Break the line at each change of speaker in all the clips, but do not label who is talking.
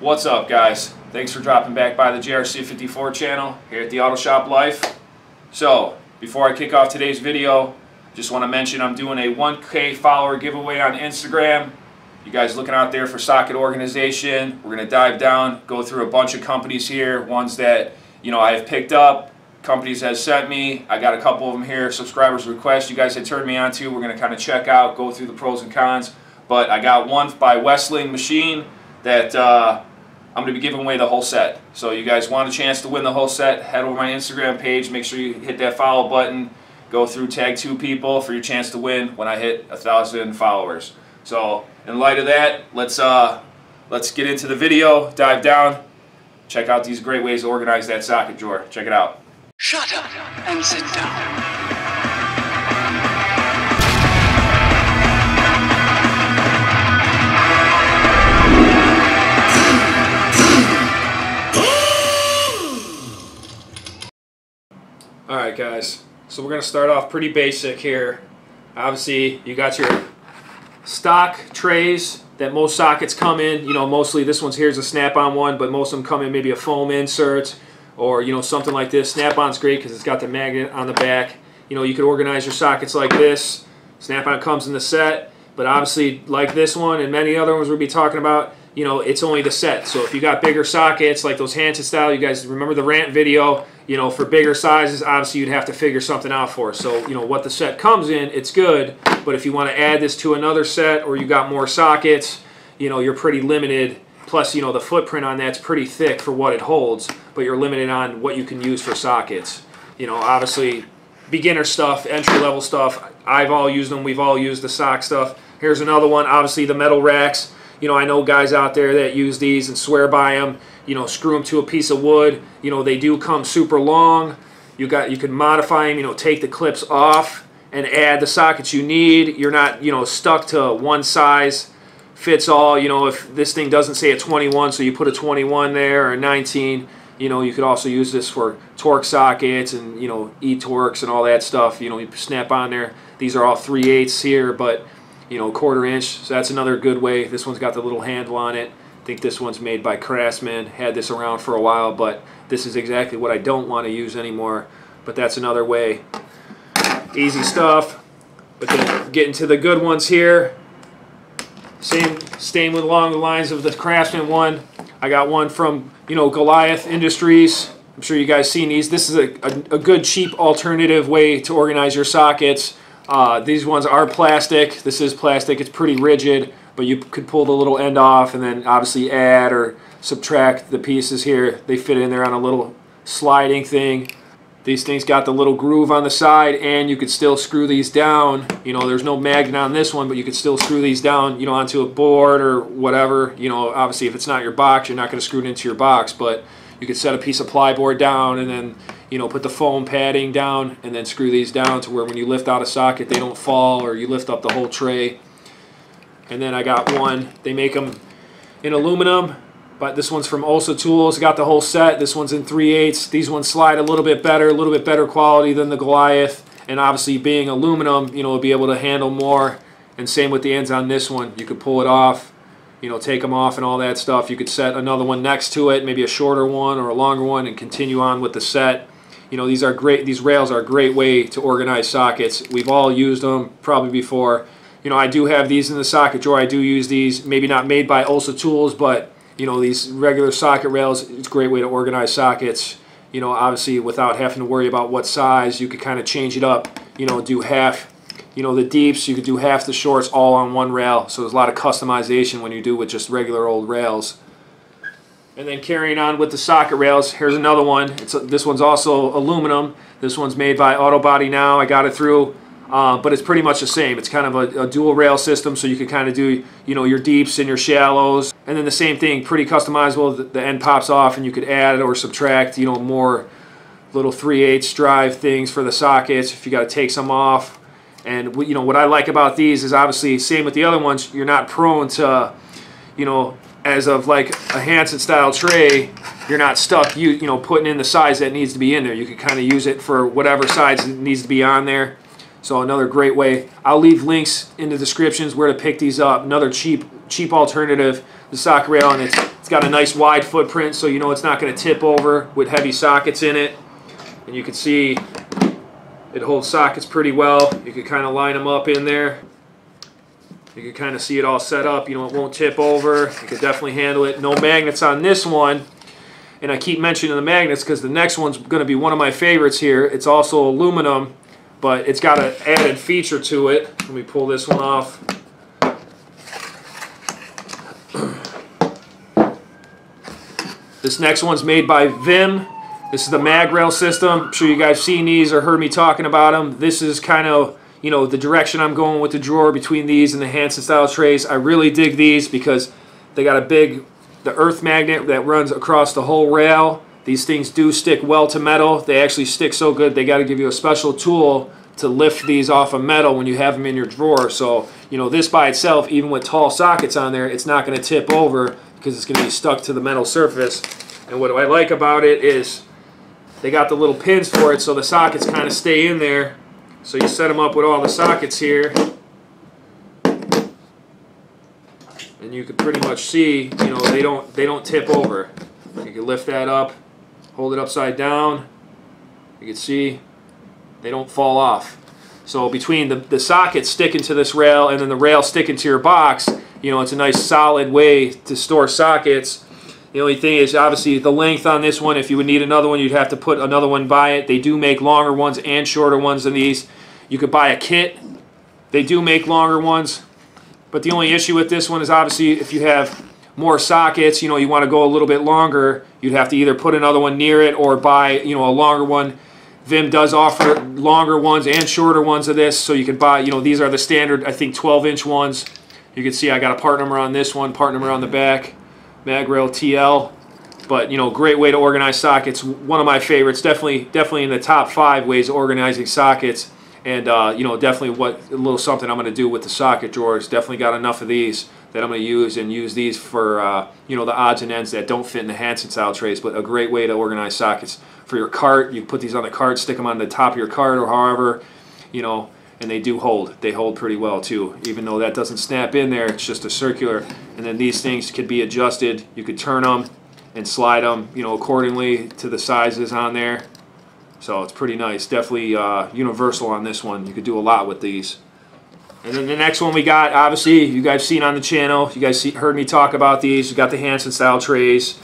What's up guys? Thanks for dropping back by the JRC54 channel here at the Auto Shop Life. So, before I kick off today's video, just want to mention I'm doing a 1K follower giveaway on Instagram. You guys looking out there for socket organization. We're going to dive down, go through a bunch of companies here, ones that you know I have picked up, companies has sent me. I got a couple of them here, subscribers request you guys had turned me on to. We're going to kind of check out, go through the pros and cons. But I got one by Westling Machine that uh, I'm going to be giving away the whole set. So you guys want a chance to win the whole set, head over my Instagram page. Make sure you hit that follow button. Go through, tag two people for your chance to win when I hit a thousand followers. So in light of that, let's uh, let's get into the video, dive down, check out these great ways to organize that socket drawer. Check it out.
Shut up and sit down.
Alright guys, so we're going to start off pretty basic here. Obviously you got your stock trays that most sockets come in. You know, mostly this one's here's a snap-on one, but most of them come in maybe a foam insert or you know something like this. Snap-on's great because it's got the magnet on the back. You know, you could organize your sockets like this. Snap-on comes in the set, but obviously like this one and many other ones we'll be talking about, you know, it's only the set. So if you got bigger sockets like those Hansen style, you guys remember the rant video, you know, for bigger sizes, obviously you'd have to figure something out for. So, you know, what the set comes in, it's good, but if you want to add this to another set or you got more sockets, you know, you're pretty limited. Plus, you know, the footprint on that's pretty thick for what it holds, but you're limited on what you can use for sockets. You know, obviously, beginner stuff, entry level stuff, I've all used them, we've all used the sock stuff. Here's another one, obviously the metal racks. You know, I know guys out there that use these and swear by them. You know, screw them to a piece of wood. You know, they do come super long. You got, you can modify them. You know, take the clips off and add the sockets you need. You're not, you know, stuck to one size fits all. You know, if this thing doesn't say a 21, so you put a 21 there or a 19. You know, you could also use this for torque sockets and you know e-Torx and all that stuff. You know, you snap on there. These are all 3 eighths here, but you know, quarter inch. So that's another good way. This one's got the little handle on it. I think this one's made by Craftsman. Had this around for a while, but this is exactly what I don't want to use anymore. But that's another way. Easy stuff. But then getting to the good ones here. Same, staying with along the lines of the Craftsman one. I got one from, you know, Goliath Industries. I'm sure you guys seen these. This is a, a, a good cheap alternative way to organize your sockets. Uh, these ones are plastic. This is plastic. It's pretty rigid, but you could pull the little end off and then obviously add or subtract the pieces here. They fit in there on a little sliding thing. These things got the little groove on the side and you could still screw these down. You know, there's no magnet on this one, but you could still screw these down, you know, onto a board or whatever. You know, obviously if it's not your box, you're not going to screw it into your box, but you could set a piece of plyboard down and then you know put the foam padding down and then screw these down to where when you lift out a socket they don't fall or you lift up the whole tray. And then I got one they make them in aluminum but this one's from Olsa Tools got the whole set. This one's in 3 eighths. These ones slide a little bit better a little bit better quality than the Goliath. And obviously being aluminum you know will be able to handle more. And same with the ends on this one. You could pull it off you know, take them off and all that stuff. You could set another one next to it, maybe a shorter one or a longer one, and continue on with the set. You know, these are great. These rails are a great way to organize sockets. We've all used them probably before. You know, I do have these in the socket drawer. I do use these. Maybe not made by Olsa Tools, but you know, these regular socket rails. It's a great way to organize sockets. You know, obviously without having to worry about what size, you could kind of change it up. You know, do half you know, the deeps, you could do half the shorts all on one rail. So there's a lot of customization when you do with just regular old rails. And then carrying on with the socket rails, here's another one. It's This one's also aluminum. This one's made by Auto Body Now. I got it through, uh, but it's pretty much the same. It's kind of a, a dual rail system, so you can kind of do, you know, your deeps and your shallows. And then the same thing, pretty customizable. The, the end pops off and you could add or subtract, you know, more little 3 8 drive things for the sockets if you got to take some off. And you know what I like about these is obviously same with the other ones. You're not prone to, you know, as of like a Hansen style tray, you're not stuck. You you know putting in the size that needs to be in there. You can kind of use it for whatever size needs to be on there. So another great way. I'll leave links in the descriptions where to pick these up. Another cheap cheap alternative, the socket rail, and it's, it's got a nice wide footprint, so you know it's not going to tip over with heavy sockets in it. And you can see it holds sockets pretty well. You can kind of line them up in there. You can kind of see it all set up. You know, it won't tip over. You can definitely handle it. No magnets on this one. And I keep mentioning the magnets because the next one's going to be one of my favorites here. It's also aluminum, but it's got an added feature to it. Let me pull this one off. This next one's made by Vim. This is the mag rail system. I'm sure you guys seen these or heard me talking about them. This is kind of, you know, the direction I'm going with the drawer between these and the Hansen style trays. I really dig these because they got a big, the earth magnet that runs across the whole rail. These things do stick well to metal. They actually stick so good they got to give you a special tool to lift these off of metal when you have them in your drawer. So, you know, this by itself, even with tall sockets on there, it's not going to tip over because it's going to be stuck to the metal surface. And what I like about it is they got the little pins for it so the sockets kind of stay in there. So you set them up with all the sockets here. And you can pretty much see, you know, they don't they don't tip over. You can lift that up, hold it upside down. You can see they don't fall off. So between the, the socket sticking to this rail and then the rail sticking to your box, you know, it's a nice solid way to store sockets. The only thing is obviously the length on this one, if you would need another one, you'd have to put another one by it. They do make longer ones and shorter ones than these. You could buy a kit. They do make longer ones. But the only issue with this one is obviously if you have more sockets, you know, you want to go a little bit longer, you'd have to either put another one near it or buy, you know, a longer one. Vim does offer longer ones and shorter ones of this, so you can buy, you know, these are the standard, I think, 12-inch ones. You can see I got a part number on this one, part number on the back, Magrail TL. But, you know, great way to organize sockets. One of my favorites, definitely definitely in the top five ways of organizing sockets. And, uh, you know, definitely what a little something I'm going to do with the socket drawers. Definitely got enough of these that I'm going to use and use these for, uh, you know, the odds and ends that don't fit in the Hansen style trays, but a great way to organize sockets for your cart. You put these on the cart, stick them on the top of your cart or however, you know, and they do hold. They hold pretty well too. Even though that doesn't snap in there, it's just a circular. And then these things could be adjusted. You could turn them and slide them, you know, accordingly to the sizes on there. So it's pretty nice. Definitely uh, universal on this one. You could do a lot with these. And then the next one we got, obviously, you guys seen on the channel. You guys see, heard me talk about these. We got the Hansen style trays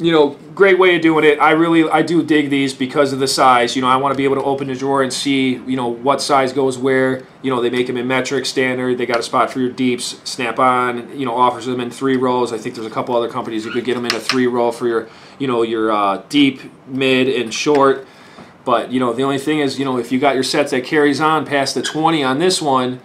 you know, great way of doing it. I really, I do dig these because of the size. You know, I want to be able to open the drawer and see, you know, what size goes where. You know, they make them in metric, standard. They got a spot for your deeps. Snap-on, you know, offers them in three rows. I think there's a couple other companies you could get them in a three row for your, you know, your uh, deep, mid, and short. But, you know, the only thing is, you know, if you got your sets that carries on past the 20 on this one,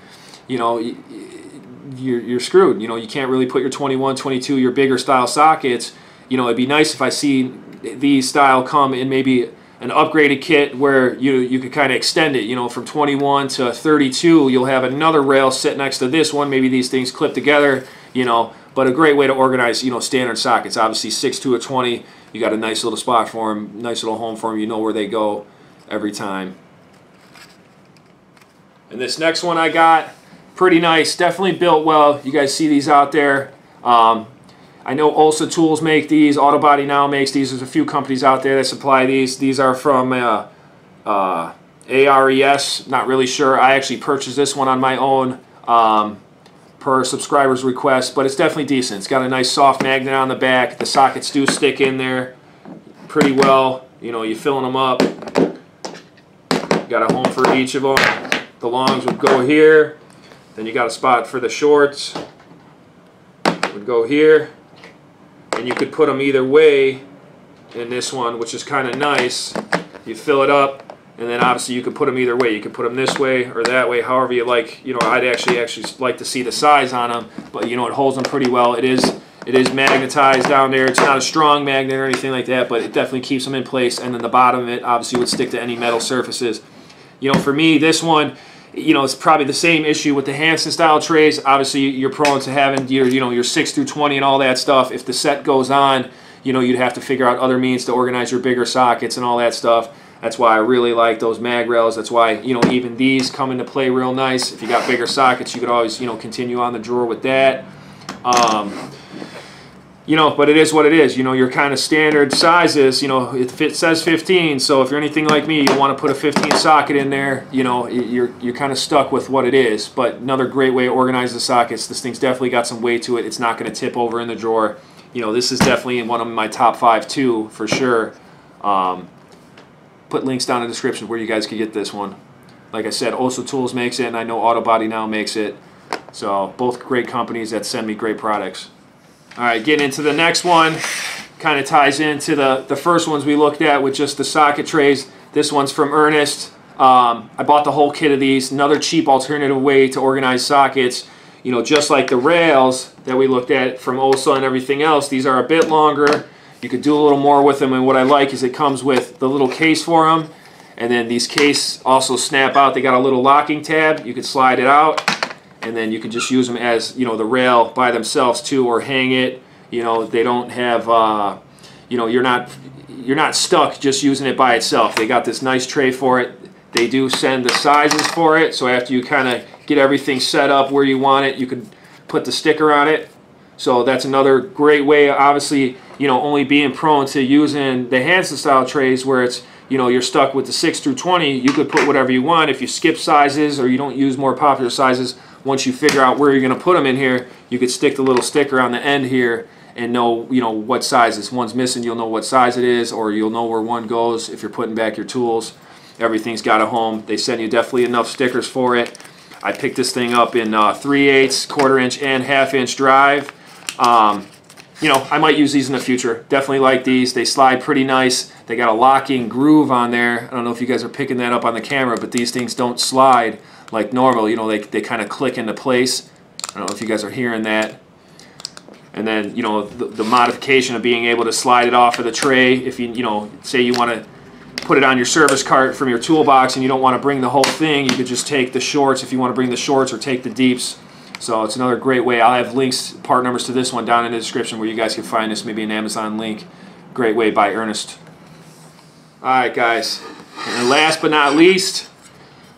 you know, you're, you're screwed. You know, you can't really put your 21, 22, your bigger style sockets you know, it'd be nice if I see these style come in maybe an upgraded kit where you you could kind of extend it, you know, from 21 to 32. You'll have another rail sit next to this one. Maybe these things clip together, you know. But a great way to organize, you know, standard sockets. Obviously, 6 to a 20. You got a nice little spot for them, nice little home for them. You know where they go every time. And this next one I got, pretty nice. Definitely built well. You guys see these out there. Um, I know Olsa Tools make these. Autobody now makes these. There's a few companies out there that supply these. These are from uh, uh, ARES. Not really sure. I actually purchased this one on my own um, per subscriber's request, but it's definitely decent. It's got a nice soft magnet on the back. The sockets do stick in there pretty well. You know, you're filling them up. Got a home for each of them. The longs would go here. Then you got a spot for the shorts. Would go here and you could put them either way in this one which is kind of nice. You fill it up and then obviously you could put them either way. You could put them this way or that way however you like. You know I'd actually actually like to see the size on them but you know it holds them pretty well. It is it is magnetized down there. It's not a strong magnet or anything like that but it definitely keeps them in place. And then the bottom of it obviously would stick to any metal surfaces. You know for me this one you know, it's probably the same issue with the Hansen style trays. Obviously, you're prone to having your, you know, your 6 through 20 and all that stuff. If the set goes on, you know, you'd have to figure out other means to organize your bigger sockets and all that stuff. That's why I really like those mag rails. That's why, you know, even these come into play real nice. If you got bigger sockets, you could always, you know, continue on the drawer with that. Um, you know, but it is what it is. You know, your kind of standard sizes, you know, it, it says 15, so if you're anything like me, you want to put a 15 socket in there, you know, you're, you're kind of stuck with what it is. But another great way to organize the sockets. This thing's definitely got some weight to it. It's not going to tip over in the drawer. You know, this is definitely one of my top five too, for sure. Um, put links down in the description where you guys can get this one. Like I said, Olsa Tools makes it, and I know Autobody now makes it. So both great companies that send me great products. All right, getting into the next one, kind of ties into the, the first ones we looked at with just the socket trays. This one's from Ernst. Um, I bought the whole kit of these. Another cheap alternative way to organize sockets. You know, just like the rails that we looked at from Olsa and everything else, these are a bit longer. You could do a little more with them, and what I like is it comes with the little case for them. And then these case also snap out. They got a little locking tab. You could slide it out and then you can just use them as you know the rail by themselves too or hang it you know they don't have uh, you know you're not you're not stuck just using it by itself. They got this nice tray for it. They do send the sizes for it so after you kind of get everything set up where you want it you can put the sticker on it. So that's another great way obviously you know only being prone to using the Hansen style trays where it's you know you're stuck with the 6 through 20 you could put whatever you want. If you skip sizes or you don't use more popular sizes once you figure out where you're going to put them in here, you could stick the little sticker on the end here and know, you know, what size. this one's missing, you'll know what size it is, or you'll know where one goes if you're putting back your tools. Everything's got a home. They send you definitely enough stickers for it. I picked this thing up in uh, 3 8 quarter inch, and half inch drive. Um, you know, I might use these in the future. Definitely like these. They slide pretty nice. They got a locking groove on there. I don't know if you guys are picking that up on the camera, but these things don't slide like normal. You know, they, they kind of click into place. I don't know if you guys are hearing that. And then, you know, the, the modification of being able to slide it off of the tray. If you, you know, say you want to put it on your service cart from your toolbox and you don't want to bring the whole thing, you could just take the shorts if you want to bring the shorts or take the deeps. So it's another great way. I'll have links, part numbers to this one down in the description where you guys can find this, maybe an Amazon link. Great way by Ernst. Alright guys, and last but not least,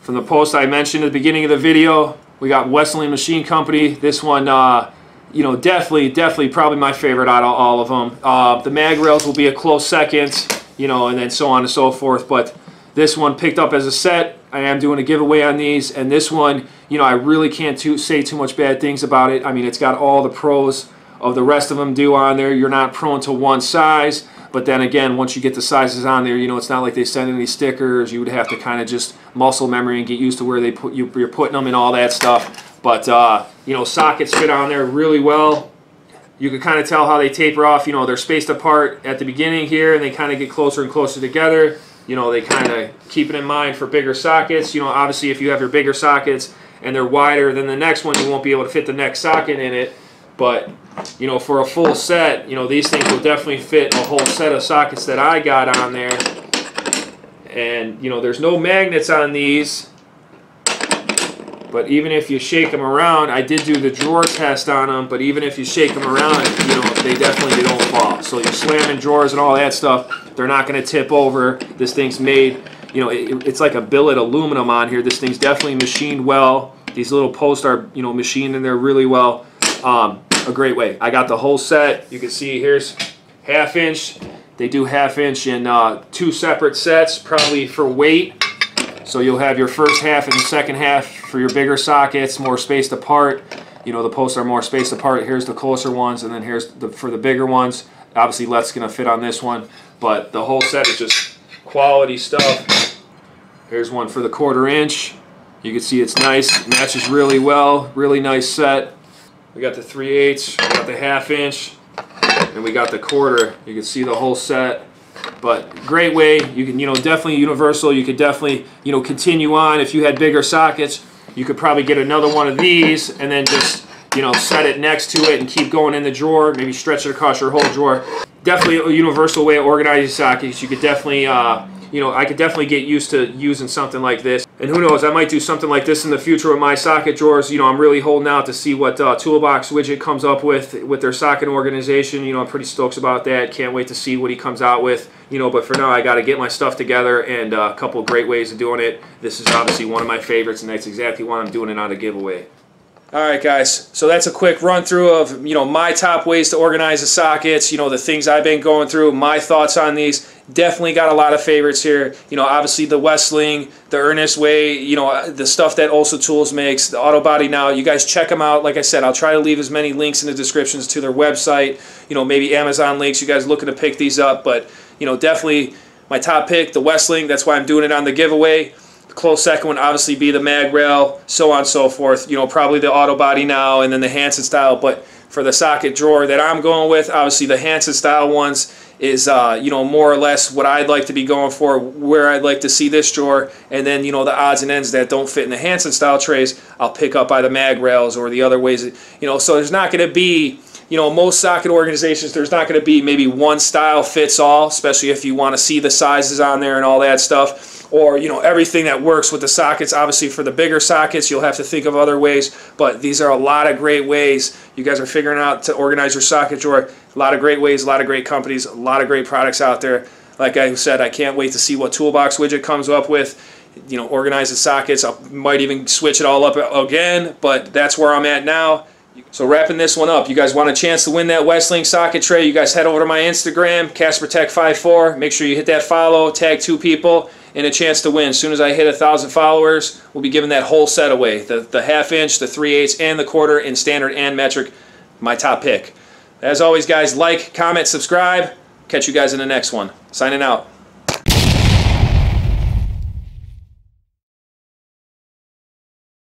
from the post I mentioned at the beginning of the video. We got Westling Machine Company. This one, uh, you know, definitely, definitely probably my favorite out of all of them. Uh, the mag rails will be a close second, you know, and then so on and so forth. But this one picked up as a set. I am doing a giveaway on these. And this one, you know, I really can't too, say too much bad things about it. I mean, it's got all the pros of the rest of them do on there. You're not prone to one size. But then again, once you get the sizes on there, you know, it's not like they send any stickers. You would have to kind of just muscle memory and get used to where they put you, you're putting them and all that stuff. But, uh, you know, sockets fit on there really well. You can kind of tell how they taper off. You know, they're spaced apart at the beginning here, and they kind of get closer and closer together. You know, they kind of keep it in mind for bigger sockets. You know, obviously, if you have your bigger sockets and they're wider than the next one, you won't be able to fit the next socket in it. But you know, for a full set, you know, these things will definitely fit a whole set of sockets that I got on there. And, you know, there's no magnets on these. But even if you shake them around, I did do the drawer test on them, but even if you shake them around, you know, they definitely don't fall. So you're slamming drawers and all that stuff, they're not going to tip over. This thing's made, you know, it, it's like a billet aluminum on here. This thing's definitely machined well. These little posts are, you know, machined in there really well. Um, a great way. I got the whole set. You can see here's half inch. They do half inch in uh, two separate sets, probably for weight. So you'll have your first half and the second half for your bigger sockets, more spaced apart. You know, the posts are more spaced apart. Here's the closer ones, and then here's the for the bigger ones. Obviously, LET's going to fit on this one, but the whole set is just quality stuff. Here's one for the quarter inch. You can see it's nice, matches really well, really nice set. We got the 3 eighths, we got the half inch, and we got the quarter. You can see the whole set. But great way, you can, you know, definitely universal. You could definitely, you know, continue on. If you had bigger sockets, you could probably get another one of these and then just, you know, set it next to it and keep going in the drawer. Maybe stretch it across your whole drawer. Definitely a universal way of organizing sockets. You could definitely, uh, you know, I could definitely get used to using something like this. And who knows, I might do something like this in the future with my socket drawers. You know, I'm really holding out to see what uh, Toolbox Widget comes up with with their socket organization. You know, I'm pretty stoked about that. Can't wait to see what he comes out with. You know, but for now, I got to get my stuff together and uh, a couple great ways of doing it. This is obviously one of my favorites, and that's exactly why I'm doing it on a giveaway. All right, guys. So that's a quick run through of you know my top ways to organize the sockets. You know the things I've been going through, my thoughts on these. Definitely got a lot of favorites here. You know, obviously the Westling, the Ernst Way. You know uh, the stuff that Olsa Tools makes, the Auto Body Now. You guys check them out. Like I said, I'll try to leave as many links in the descriptions to their website. You know, maybe Amazon links. You guys looking to pick these up, but you know definitely my top pick, the Westling. That's why I'm doing it on the giveaway close second would obviously be the mag rail, so on and so forth. You know, probably the auto body now, and then the Hansen style. But for the socket drawer that I'm going with, obviously the Hansen style ones is uh, you know more or less what I'd like to be going for, where I'd like to see this drawer, and then you know the odds and ends that don't fit in the Hansen style trays, I'll pick up by the mag rails or the other ways. That, you know, so there's not going to be you know, most socket organizations, there's not going to be maybe one style fits all, especially if you want to see the sizes on there and all that stuff or you know everything that works with the sockets. Obviously for the bigger sockets you'll have to think of other ways but these are a lot of great ways. You guys are figuring out to organize your socket drawer. A lot of great ways a lot of great companies a lot of great products out there. Like I said I can't wait to see what toolbox widget comes up with. You know organize the sockets. I might even switch it all up again but that's where I'm at now. So wrapping this one up, you guys want a chance to win that Westling socket tray, you guys head over to my Instagram, KasperTech54. Make sure you hit that follow, tag two people, and a chance to win. As soon as I hit a thousand followers, we'll be giving that whole set away. The, the half inch, the three eighths, and the quarter in standard and metric. My top pick. As always, guys, like, comment, subscribe. Catch you guys in the next one. Signing out.